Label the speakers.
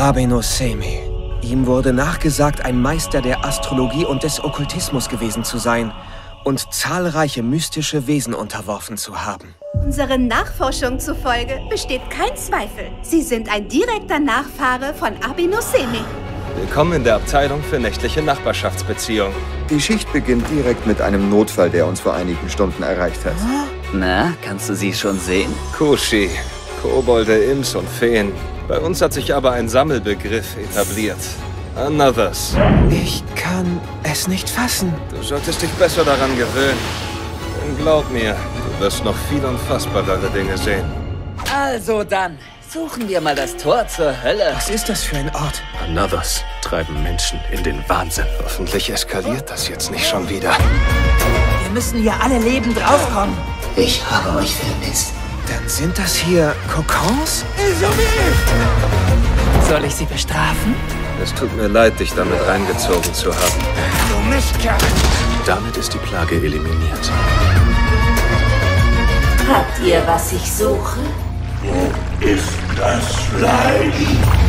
Speaker 1: Abenoseme. Ihm wurde nachgesagt, ein Meister der Astrologie und des Okkultismus gewesen zu sein und zahlreiche mystische Wesen unterworfen zu haben.
Speaker 2: Unseren Nachforschungen zufolge besteht kein Zweifel. Sie sind ein direkter Nachfahre von Abenoseme.
Speaker 3: Willkommen in der Abteilung für nächtliche Nachbarschaftsbeziehungen.
Speaker 4: Die Schicht beginnt direkt mit einem Notfall, der uns vor einigen Stunden erreicht hat.
Speaker 5: Na, kannst du sie schon sehen?
Speaker 3: Kushi, Kobolde, Imps und Feen. Bei uns hat sich aber ein Sammelbegriff etabliert. Anothers.
Speaker 1: Ich kann es nicht fassen.
Speaker 3: Du solltest dich besser daran gewöhnen. Denn glaub mir, du wirst noch viel unfassbarere Dinge sehen.
Speaker 5: Also dann, suchen wir mal das Tor zur Hölle.
Speaker 1: Was ist das für ein Ort?
Speaker 6: Anothers treiben Menschen in den Wahnsinn.
Speaker 3: Hoffentlich eskaliert das jetzt nicht schon wieder.
Speaker 7: Wir müssen hier alle lebend rauskommen.
Speaker 8: Ich habe euch vermisst.
Speaker 1: Dann sind das hier Kokons?
Speaker 7: Soll ich sie bestrafen?
Speaker 3: Es tut mir leid, dich damit reingezogen zu haben.
Speaker 7: Du Mistkerl!
Speaker 6: Damit ist die Plage eliminiert.
Speaker 8: Habt ihr, was ich suche?
Speaker 9: Wo ist das Fleisch?